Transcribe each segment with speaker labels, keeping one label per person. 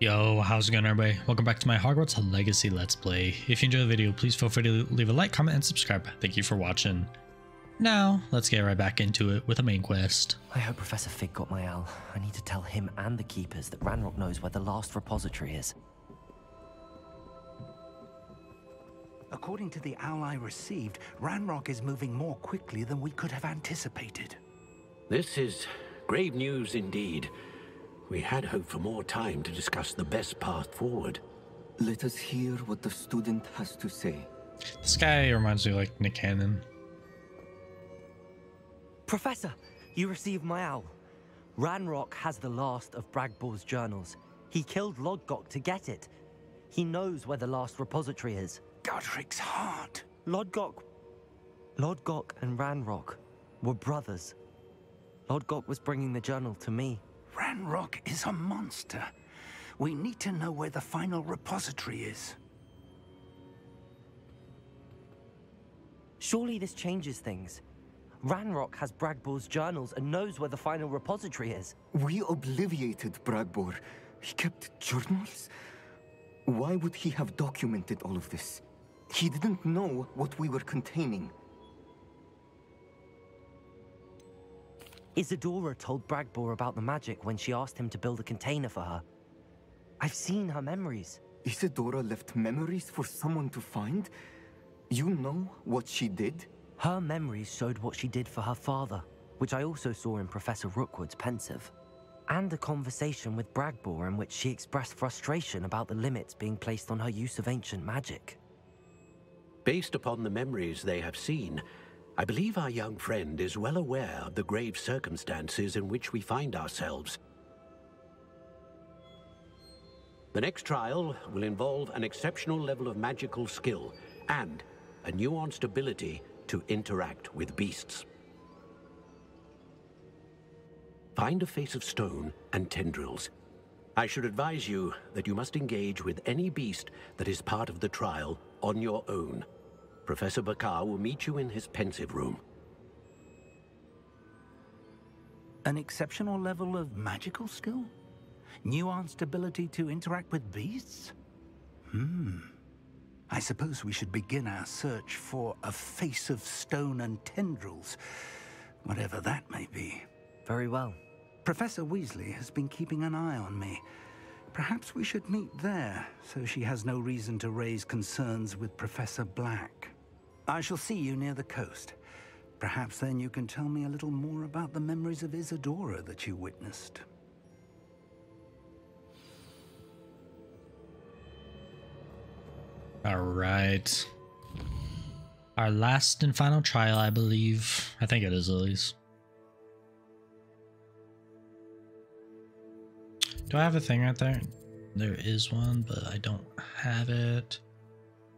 Speaker 1: Yo, how's it going everybody? Welcome back to my Hogwarts Legacy Let's Play. If you enjoyed the video, please feel free to leave a like, comment, and subscribe. Thank you for watching. Now, let's get right back into it with the main quest.
Speaker 2: I hope Professor Fig got my owl. I need to tell him and the Keepers that Ranrock knows where the last repository is.
Speaker 3: According to the owl I received, Ranrock is moving more quickly than we could have anticipated.
Speaker 4: This is grave news indeed. We had hoped for more time to discuss the best path forward.
Speaker 5: Let us hear what the student has to say.
Speaker 1: This guy reminds me of like Nick Cannon.
Speaker 2: Professor, you received my owl. Ranrock has the last of Bragbor's journals. He killed Lodgok to get it. He knows where the last repository is.
Speaker 3: Godric's heart.
Speaker 2: Lodgok... Lodgok and Ranrock were brothers. Lodgok was bringing the journal to me.
Speaker 3: Ranrock is a monster. We need to know where the final repository is.
Speaker 2: Surely this changes things. Ranrock has Bragbor's journals and knows where the final repository is.
Speaker 5: We obliviated Bragbor. He kept journals? Why would he have documented all of this? He didn't know what we were containing.
Speaker 2: Isidora told Bragbor about the magic when she asked him to build a container for her. I've seen her memories.
Speaker 5: Isidora left memories for someone to find? You know what she did?
Speaker 2: Her memories showed what she did for her father, which I also saw in Professor Rookwood's Pensieve, And a conversation with Bragbor in which she expressed frustration about the limits being placed on her use of ancient magic.
Speaker 4: Based upon the memories they have seen, I believe our young friend is well aware of the grave circumstances in which we find ourselves. The next trial will involve an exceptional level of magical skill and a nuanced ability to interact with beasts. Find a face of stone and tendrils. I should advise you that you must engage with any beast that is part of the trial on your own. Professor Bakar will meet you in his Pensieve room.
Speaker 3: An exceptional level of magical skill? Nuanced ability to interact with beasts? Hmm. I suppose we should begin our search for a face of stone and tendrils, whatever that may be.
Speaker 2: Very well.
Speaker 3: Professor Weasley has been keeping an eye on me. Perhaps we should meet there, so she has no reason to raise concerns with Professor Black. I shall see you near the coast. Perhaps then you can tell me a little more about the memories of Isidora that you witnessed.
Speaker 1: All right. Our last and final trial, I believe. I think it is at least. Do I have a thing right there? There is one, but I don't have it.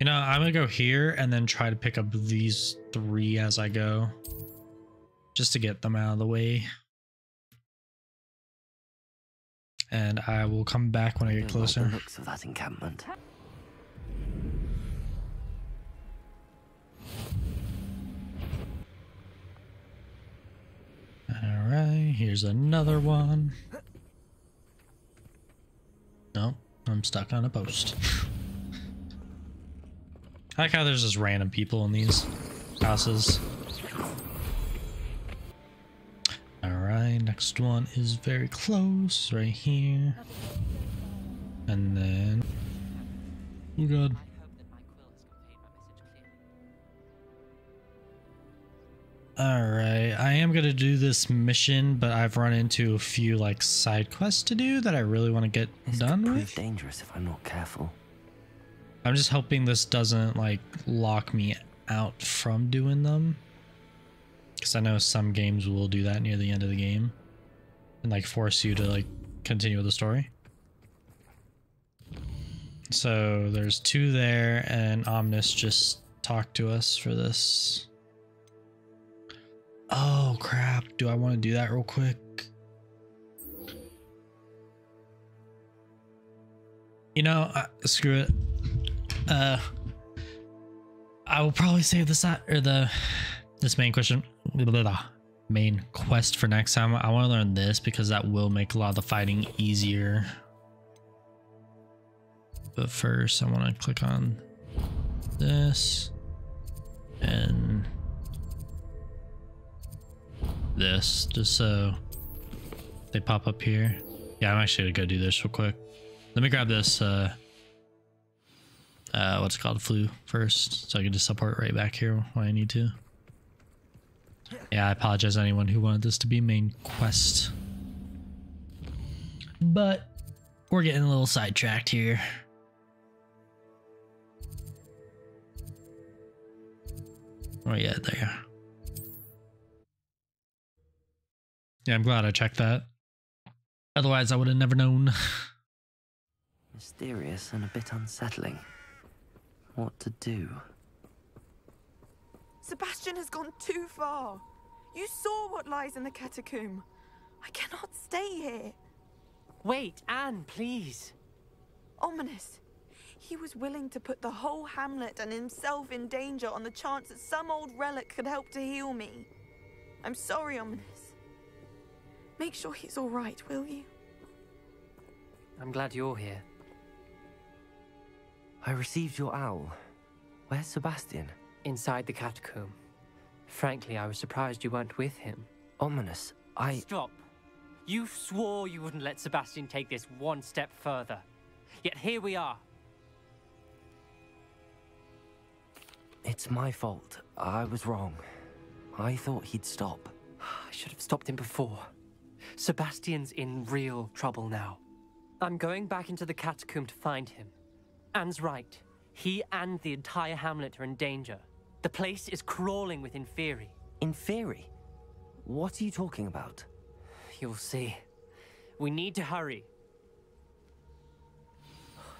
Speaker 1: You know, I'm gonna go here and then try to pick up these three as I go. Just to get them out of the way. And I will come back when I get closer.
Speaker 2: Like looks of that encampment.
Speaker 1: All right, here's another one. No, I'm stuck on a post. I like how there's just random people in these houses. All right, next one is very close, right here. And then, oh god. Alright, I am going to do this mission, but I've run into a few like side quests to do that I really want to get
Speaker 2: This
Speaker 1: done
Speaker 2: could
Speaker 1: with.
Speaker 2: dangerous if I'm not careful.
Speaker 1: I'm just hoping this doesn't like lock me out from doing them. Because I know some games will do that near the end of the game and like force you to like continue with the story. So there's two there, and Ominis just talked to us for this. Oh crap, do I want to do that real quick? You know, uh, screw it. Uh, I will probably save this or the this main question, blah, blah, blah, main quest for next time. I want to learn this because that will make a lot of the fighting easier. But first, I want to click on this and this just so they pop up here. Yeah, I'm actually gonna go do this real quick. Let me grab this uh uh what's called Floo first so I can just support right back here when I need to. Yeah, I apologize to anyone who wanted this to be main quest. But we're getting a little sidetracked here. Oh yeah, there. Yeah, I'm glad I checked that. Otherwise, I would have never known.
Speaker 2: Mysterious and a bit unsettling. What to do?
Speaker 6: Sebastian has gone too far. You saw what lies in the catacomb. I cannot stay here.
Speaker 7: Wait, Anne, please.
Speaker 6: Ominis. He was willing to put the whole hamlet and himself in danger on the chance that some old relic could help to heal me. I'm sorry, Ominis. Make sure he's all right, will you?
Speaker 7: I'm glad you're here.
Speaker 2: I received your owl. Where's Sebastian?
Speaker 7: Inside the catacomb. Frankly, I was surprised you weren't with him.
Speaker 2: Ominis. I.
Speaker 7: Stop. You swore you wouldn't let Sebastian take this one step further. Yet here we are.
Speaker 2: It's my fault. I was wrong. I thought he'd stop.
Speaker 7: I should have stopped him before. Sebastian's in real trouble now. I'm going back into the catacomb to find him. Anne's right. He and the entire hamlet are in danger. The place is crawling with Inferi.
Speaker 2: Inferi? What are you talking about?
Speaker 7: You'll see. We need to hurry.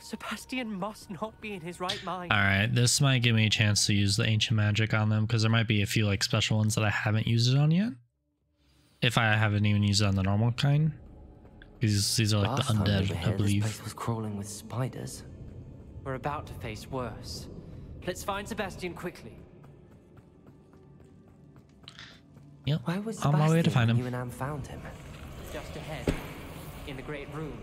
Speaker 7: Sebastian must not be in his right mind.
Speaker 1: All right, this might give me a chance to use the ancient magic on them because there might be a few like special ones that I haven't used it on yet. If I haven't even used it on the normal kind. These these are like
Speaker 2: Last
Speaker 1: the
Speaker 2: time we were
Speaker 1: undead, I
Speaker 2: This
Speaker 1: believe.
Speaker 2: place was crawling with spiders.
Speaker 7: We're about to face worse. Let's find Sebastian quickly.
Speaker 1: Yep.
Speaker 2: Where was
Speaker 1: on my way to find him.
Speaker 2: you and Anne found him?
Speaker 7: Just ahead. In the great room.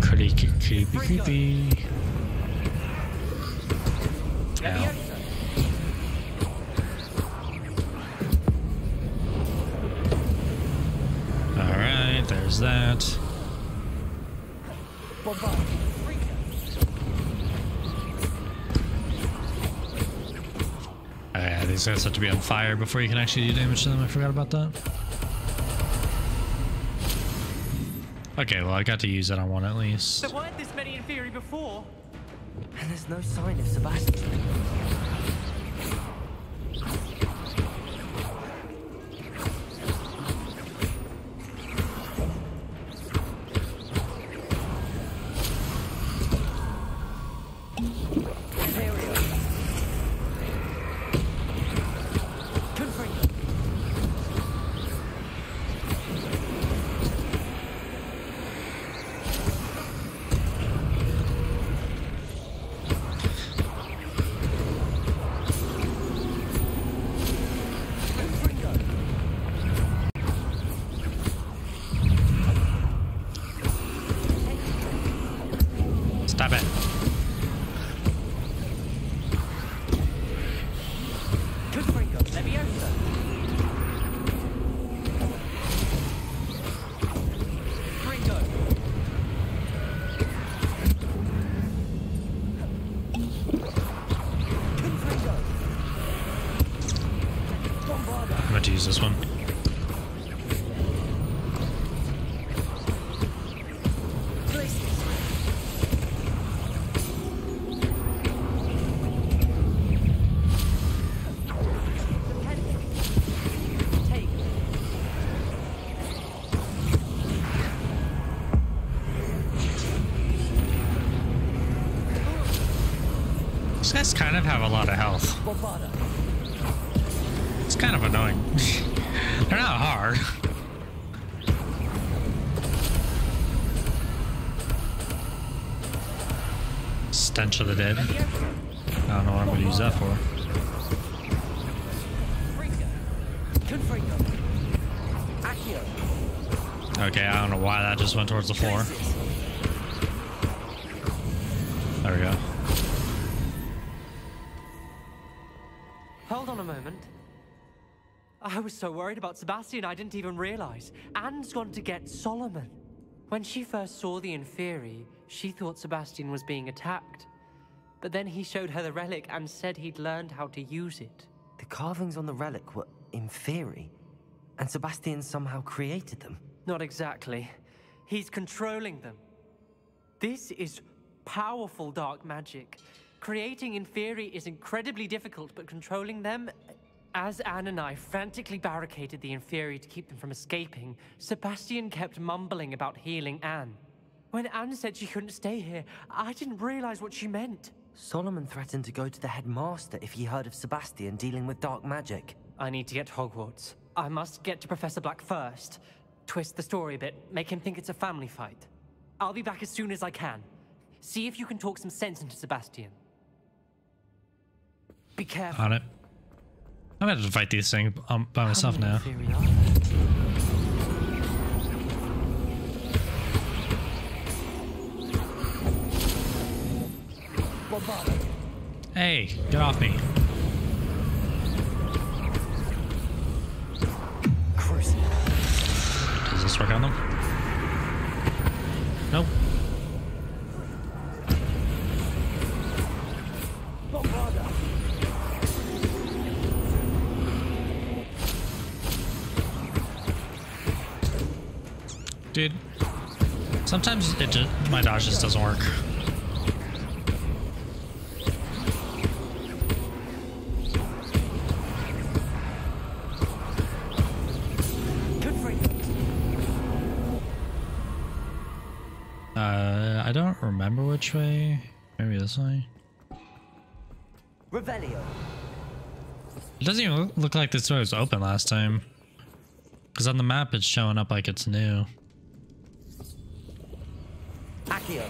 Speaker 1: Creepy, creepy, creepy. Ow. There's that. Yeah, these guys have to be on fire before you can actually do damage to them. I forgot about that. Okay, well, I got to use it on one at least.
Speaker 7: There weren't this many Inferi before.
Speaker 2: And there's no sign of Sebastian.
Speaker 1: Stop it. Guys kind of have a lot of health. It's kind of annoying. They're not hard. Stench of the Dead. I don't know what I'm going to use that for. Okay, I don't know why that just went towards the floor. There we go.
Speaker 7: Was so worried about Sebastian, I didn't even realize. Anne's gone to get Solomon. When she first saw the Inferi, she thought Sebastian was being attacked. But then he showed her the relic and said he'd learned how to use it.
Speaker 2: The carvings on the relic were Inferi, and Sebastian somehow created them.
Speaker 7: Not exactly. He's controlling them. This is powerful dark magic. Creating Inferi is incredibly difficult, but controlling them. As Anne and I frantically barricaded the Inferi to keep them from escaping, Sebastian kept mumbling about healing Anne. When Anne said she couldn't stay here, I didn't realize what she meant.
Speaker 2: Solomon threatened to go to the headmaster if he heard of Sebastian dealing with dark magic.
Speaker 7: I need to get to Hogwarts. I must get to Professor Black first. Twist the story a bit, make him think it's a family fight. I'll be back as soon as I can. See if you can talk some sense into Sebastian. Be careful.
Speaker 1: On it. I'm gonna to fight these things um, by myself now. Hey, get off me. Does this work on them? Sometimes it just, my dodge just doesn't work.
Speaker 7: Good for you.
Speaker 1: Uh, I don't remember which way. Maybe this way.
Speaker 2: Revelio.
Speaker 1: It doesn't even look- look like this door was open last time. Because on the map it's showing up like it's new.
Speaker 2: Accio.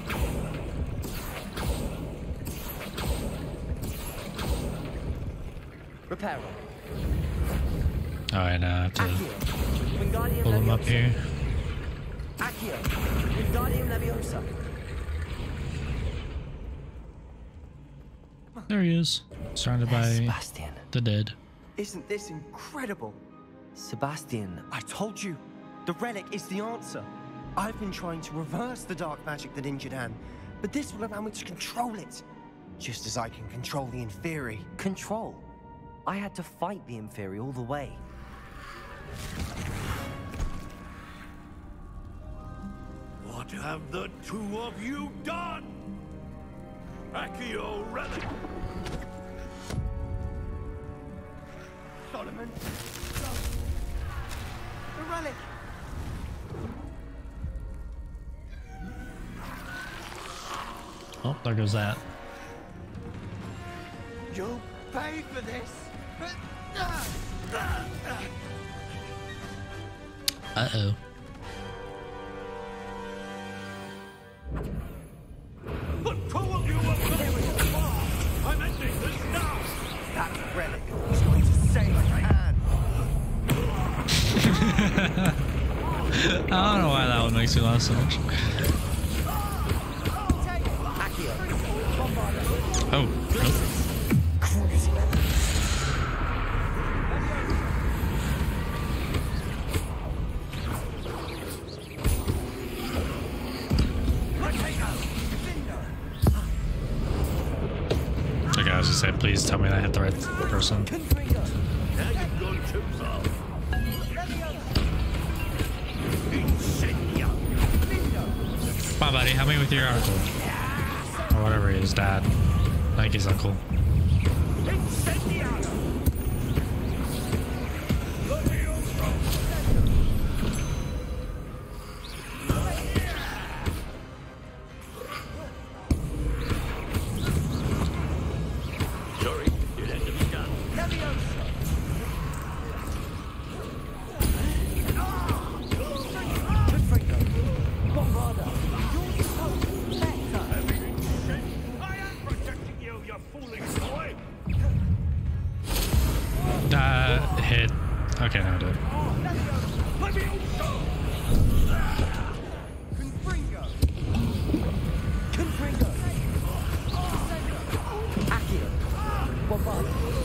Speaker 2: Reparo.
Speaker 1: Alright, now uh, I have to
Speaker 2: Accio.
Speaker 1: Pull him up here.
Speaker 2: Accio. Wingardium Leviosa.
Speaker 1: There he is. Surrounded by
Speaker 2: Sebastian.
Speaker 1: the dead.
Speaker 8: Isn't this incredible?
Speaker 2: Sebastian.
Speaker 8: I told you, the relic is the answer. I've been trying to reverse the dark magic that injured Anne, but this will allow me to control it. Just as I can control the Inferi.
Speaker 2: Control. I had to fight the Inferi all the way.
Speaker 9: What have the two of you done? Accio Relic!
Speaker 8: Solomon! The relic!
Speaker 1: There goes that.
Speaker 8: You'll pay for this!
Speaker 1: Uh oh.
Speaker 9: The two you have gone too far! I'm ending this now!
Speaker 8: That relic is going to save Anne!
Speaker 1: I don't know why that one makes me laugh so much. Please tell me I hit the right person.
Speaker 9: Now you've gone too far. Incendio!
Speaker 1: Come on, buddy, help me with your uncle. Or whatever he is, dad. Think he's uncle.
Speaker 9: That uh, hit. Okay, now I did. Confringo! Confringo! Accio!
Speaker 1: Bombard!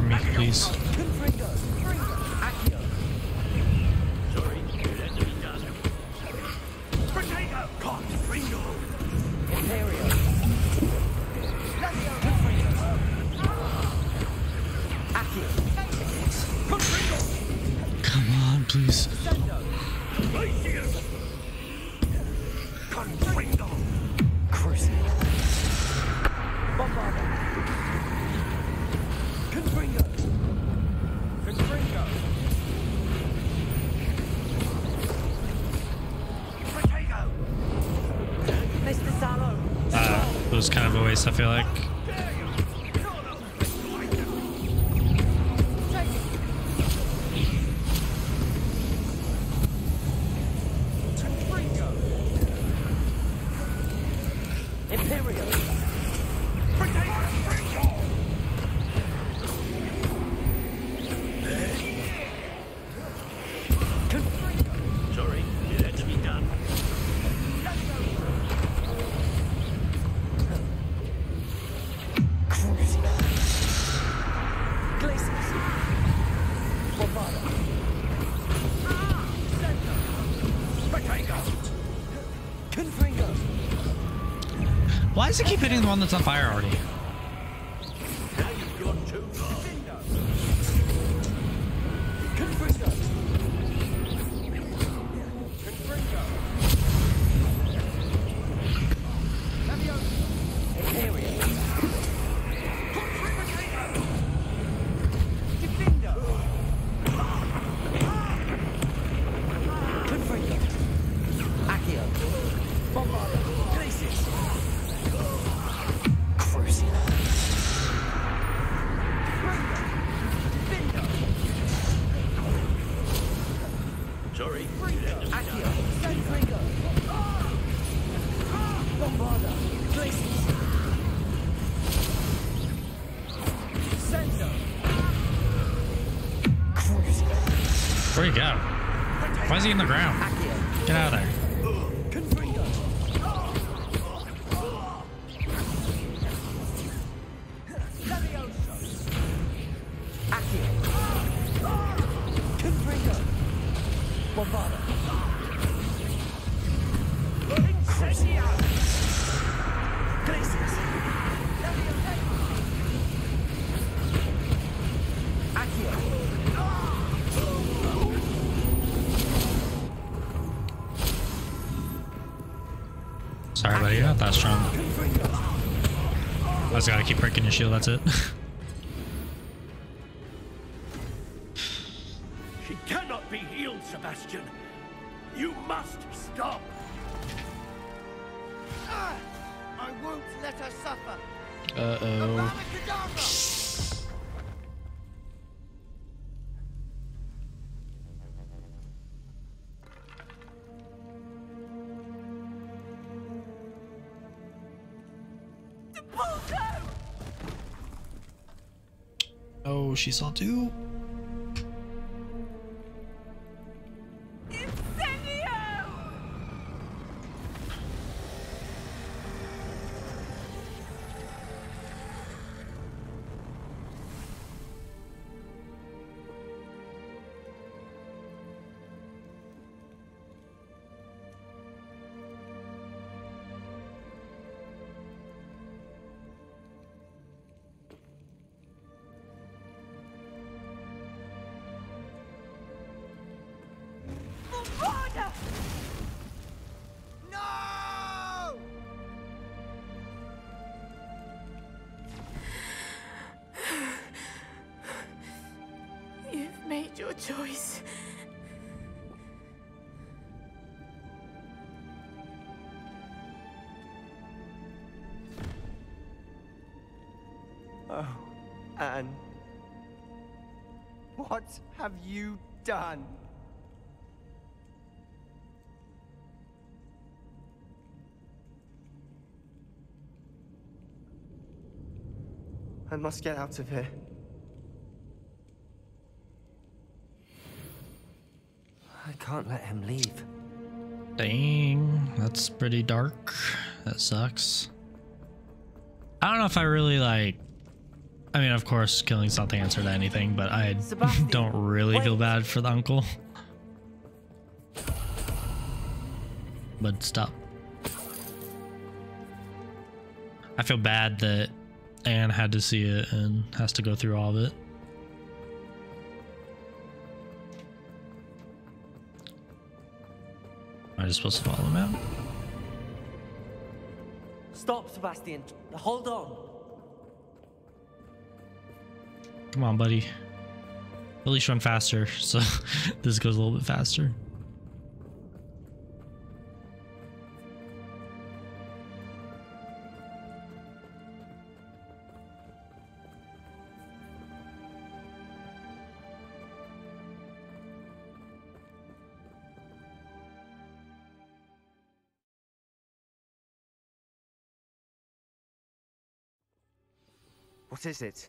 Speaker 1: for me, please. Feel like. Does it keep hitting the one that's on fire already? Why is he in the ground? You're not that strong. I just gotta keep breaking your shield, that's it. Oh, she saw two.
Speaker 8: Oh, Anne. What have you done? I must get out of here.
Speaker 2: I can't let him leave.
Speaker 1: Dang, that's pretty dark. That sucks. I don't know if I really like I mean, of course, killing's not the answer to anything, but I
Speaker 2: Sebastian,
Speaker 1: don't really feel bad for the uncle. But stop. I feel bad that Anne had to see it and has to go through all of it. Am I just supposed to follow him out?
Speaker 2: Stop, Sebastian. Hold on.
Speaker 1: Come on, buddy. At least run faster, so this goes a little bit faster.
Speaker 8: What is it?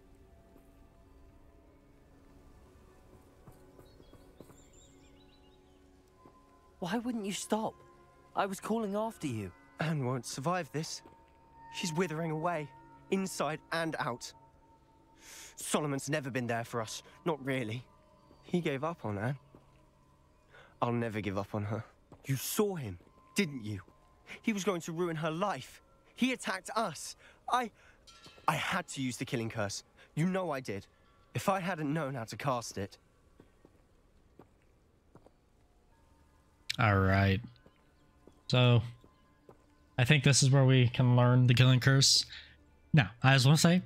Speaker 2: Why wouldn't you stop? I was calling after you.
Speaker 8: Anne won't survive this. She's withering away, inside and out. Solomon's never been there for us. Not really. He gave up on Anne. I'll never give up on her. You saw him, didn't you? He was going to ruin her life. He attacked us. I... I had to use the killing curse. You know I did. If I hadn't known how to cast it,
Speaker 1: All right. So, I think this is where we can learn the killing curse. Now, I just want to say,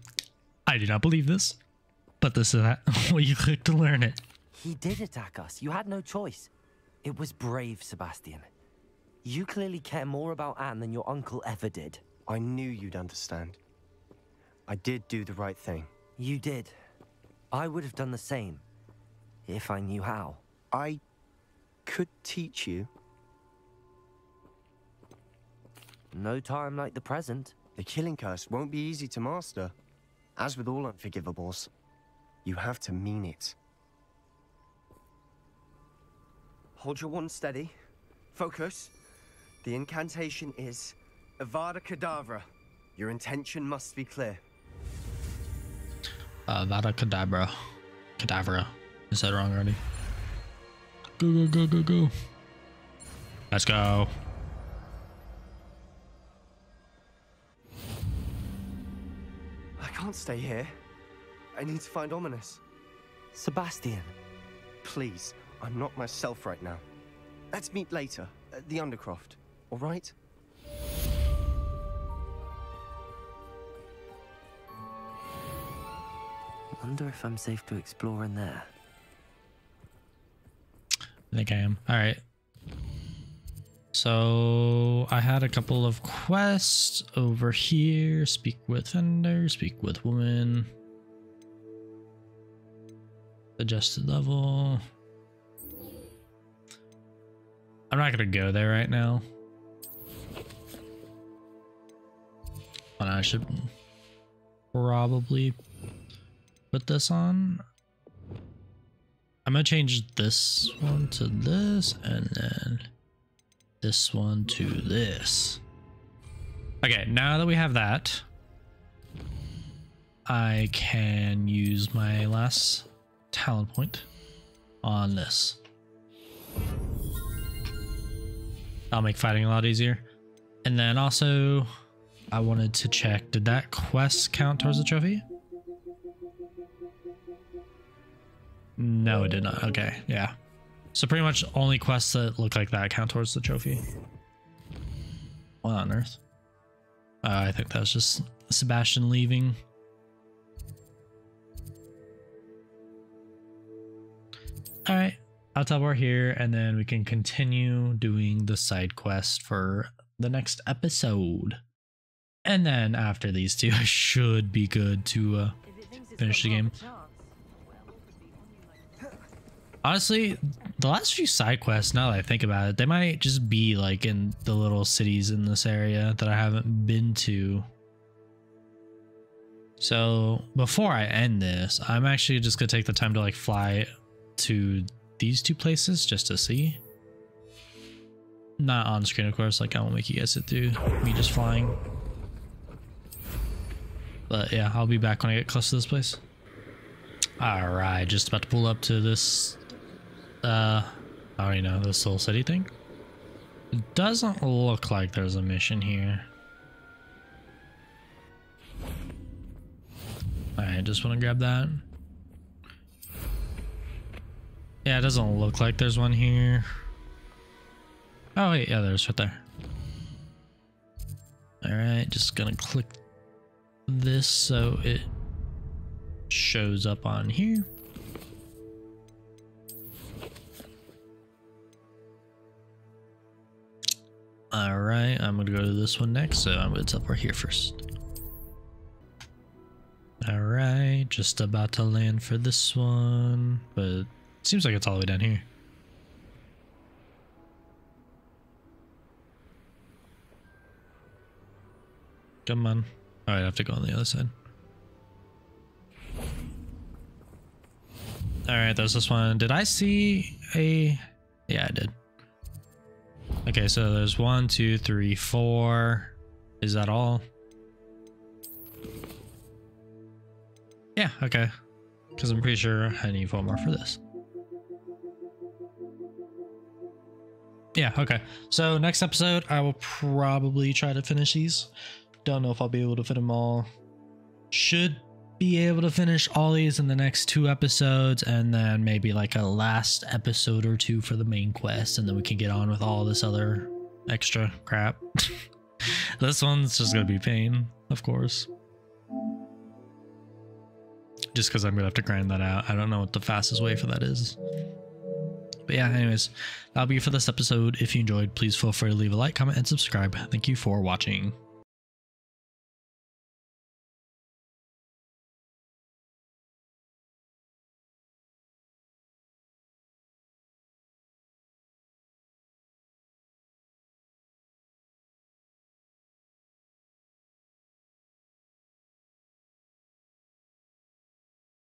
Speaker 1: I do not believe this, but this is what you click to learn it.
Speaker 2: He did attack us. You had no choice. It was brave, Sebastian. You clearly care more about Anne than your uncle ever did.
Speaker 8: I knew you'd understand. I did do the right thing.
Speaker 2: You did. I would have done the same. If I knew how.
Speaker 8: I could teach you.
Speaker 2: No time like the present.
Speaker 8: The killing curse won't be easy to master. As with all unforgivables, you have to mean it. Hold your wand steady. Focus. The incantation is Avada Kedavra. Your intention must be clear.
Speaker 1: Avada Vada Cadabra. Cadavra. Is that wrong already? Go, go, go, go, go. Let's go.
Speaker 8: I can't stay here. I need to find Ominis.
Speaker 2: Sebastian.
Speaker 8: Please, I'm not myself right now. Let's meet later at the Undercroft, all right?
Speaker 2: Wonder if I'm safe to explore in there.
Speaker 1: I think I am. All right. So I had a couple of quests over here. Speak with vendor, speak with woman. Adjusted level. I'm not gonna go there right now. But I should probably put this on. I'm gonna change this one to this and then this one to this. Okay, now that we have that, I can use my last talent point on this. That'll make fighting a lot easier. And then also, I wanted to check, did that quest count towards the trophy? No, it did not. Okay, yeah. So pretty much only quests that look like that count towards the trophy. What on earth? Uh, I think that was just Sebastian leaving. All right, I'll teleport here, and then we can continue doing the side quest for the next episode. And then after these two, I should be good to uh, finish the game. Honestly, the last few side quests, now that I think about it, they might just be like in the little cities in this area that I haven't been to. So before I end this, I'm actually just gonna take the time to like fly to these two places just to see. Not on screen, of course, like I won't make you guys sit through me just flying. But yeah, I'll be back when I get close to this place. Alright, just about to pull up to this, uh, I already know, this little city thing. It doesn't look like there's a mission here. Alright, just want to grab that. Yeah, it doesn't look like there's one here. Oh wait, yeah, there's right there. Alright, just gonna click this so it shows up on here. Alright, I'm gonna go to this one next, so I'm gonna teleport here first. Alright, just about to land for this one, but seems like it's all the way down here. Come on. Alright, I have to go on the other side. Alright, there's this one. Did I see a... Yeah, I did. Okay, so there's one, two, three, four. Is that all? Yeah, okay. Because I'm pretty sure I need four more for this. Yeah, okay. So next episode, I will probably try to finish these. Don't know if I'll be able to fit them all. Should be able to finish all these in the next two episodes and then maybe like a last episode or two for the main quest and then we can get on with all this other extra crap. this one's just gonna be pain, of course. Just because I'm gonna have to grind that out. I don't know what the fastest way for that is. But yeah, anyways, that'll be it for this episode. If you enjoyed, please feel free to leave a like, comment, and subscribe. Thank you for watching.